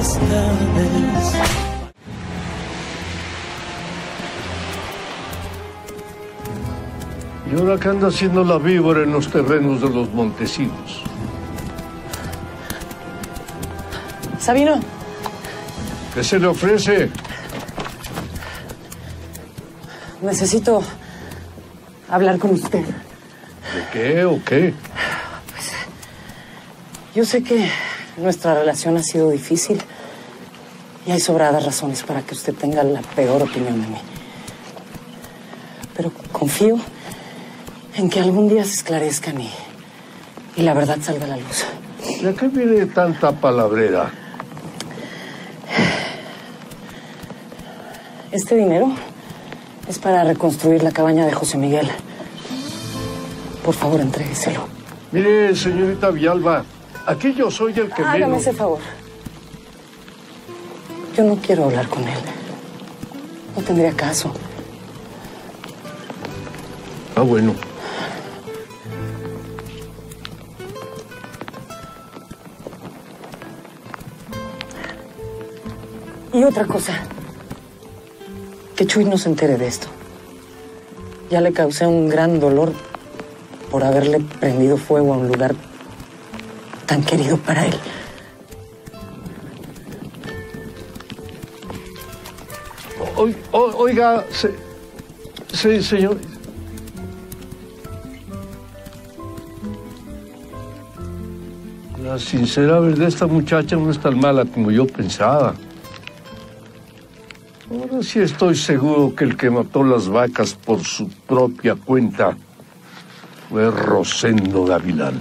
esta vez. ¿Y ahora qué anda haciendo la víbora en los terrenos de los Montesinos? Sabino, ¿Qué se le ofrece? necesito hablar con usted. ¿De qué o qué? Yo sé que nuestra relación ha sido difícil y hay sobradas razones para que usted tenga la peor opinión de mí. Pero confío en que algún día se esclarezcan y, y la verdad salga a la luz. ¿De qué viene tanta palabrera? Este dinero es para reconstruir la cabaña de José Miguel. Por favor, entrégueselo. Mire, señorita Villalba, aquí yo soy el que Hágame menos... ese favor. Yo no quiero hablar con él. No tendría caso. Ah, bueno. Y otra cosa. Que Chuy no se entere de esto. Ya le causé un gran dolor por haberle prendido fuego a un lugar tan querido para él. O- oiga, se- sí, señor. La sincera verdad, esta muchacha no es tan mala como yo pensaba. Ahora sí estoy seguro que el que mató las vacas por su propia cuenta fue Rosendo Gavilán.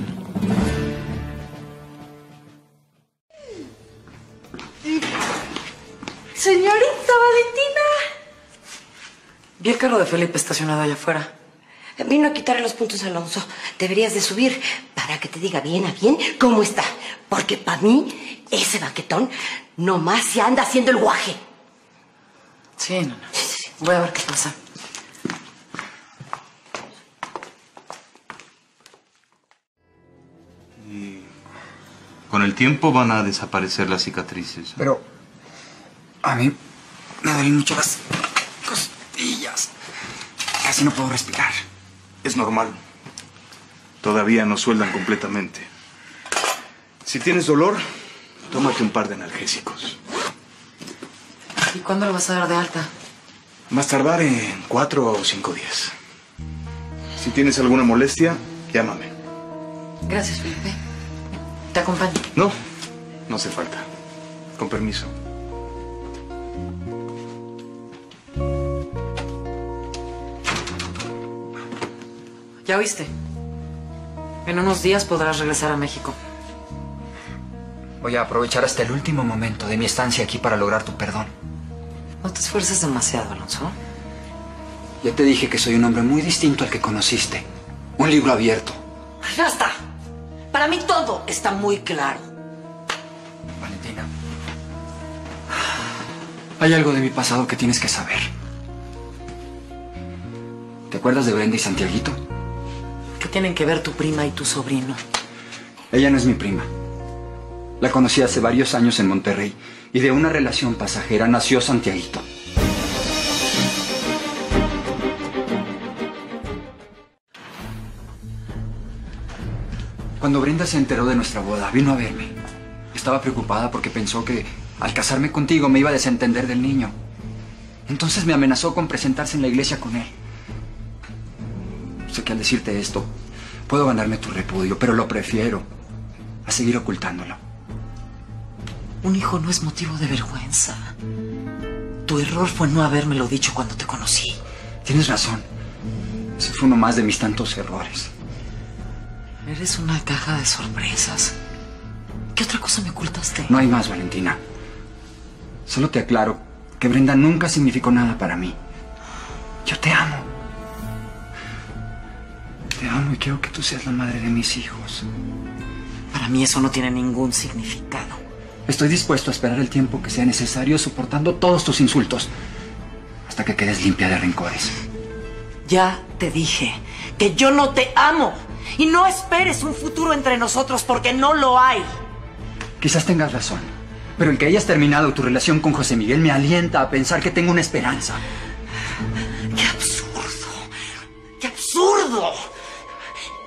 Vi el carro de Felipe estacionado allá afuera. Vino a quitarle los puntos a Alonso. Deberías de subir para que te diga bien a bien cómo está. Porque para mí, ese baquetón nomás se anda haciendo el guaje. Sí, no, no. Voy a ver qué pasa. Con el tiempo van a desaparecer las cicatrices. Pero a mí me duelen mucho las costillas. Casi no puedo respirar. Es normal. Todavía no sueldan completamente. Si tienes dolor, tómate un par de analgésicos. ¿Y cuándo lo vas a dar de alta? Más tardar en cuatro o cinco días. Si tienes alguna molestia, llámame. Gracias, Felipe. Te acompaño. No, no hace falta. Con permiso. ¿Ya oíste? En unos días podrás regresar a México. Voy a aprovechar hasta el último momento de mi estancia aquí para lograr tu perdón. No te esfuerces demasiado, Alonso. Ya te dije que soy un hombre muy distinto al que conociste. Un libro abierto. ¡Basta! Para mí todo está muy claro. Valentina. Hay algo de mi pasado que tienes que saber. ¿Te acuerdas de Brenda y Santiaguito? ¿Qué tienen que ver tu prima y tu sobrino? Ella no es mi prima. La conocí hace varios años en Monterrey y de una relación pasajera nació Santiaguito. Cuando Brenda se enteró de nuestra boda, vino a verme. Estaba preocupada porque pensó que al casarme contigo me iba a desentender del niño. Entonces me amenazó con presentarse en la iglesia con él. Sé que al decirte esto, puedo ganarme tu repudio, pero lo prefiero a seguir ocultándolo. Un hijo no es motivo de vergüenza. Tu error fue no habérmelo dicho cuando te conocí. Tienes razón. Ese fue uno más de mis tantos errores. Eres una caja de sorpresas. ¿Qué otra cosa me ocultaste? No hay más, Valentina. Solo te aclaro que Brenda nunca significó nada para mí. Yo te amo. Te amo y quiero que tú seas la madre de mis hijos. Para mí eso no tiene ningún significado. Estoy dispuesto a esperar el tiempo que sea necesario soportando todos tus insultos hasta que quedes limpia de rencores. Ya te dije que yo no te amo. Y no esperes un futuro entre nosotros porque no lo hay. Quizás tengas razón. Pero el que hayas terminado tu relación con José Miguel me alienta a pensar que tengo una esperanza. ¡Qué absurdo! ¡Qué absurdo!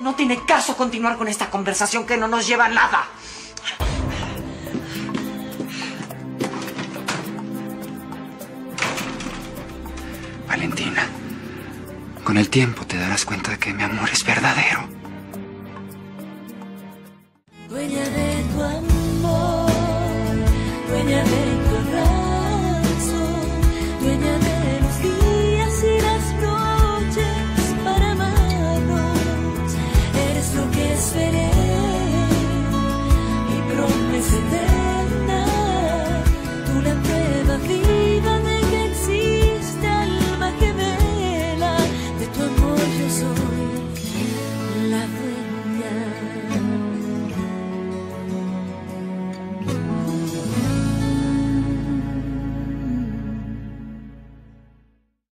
No tiene caso continuar con esta conversación que no nos lleva a nada. Valentina, con el tiempo te darás cuenta de que mi amor es verdadero. Dueña de tu amor, dueña de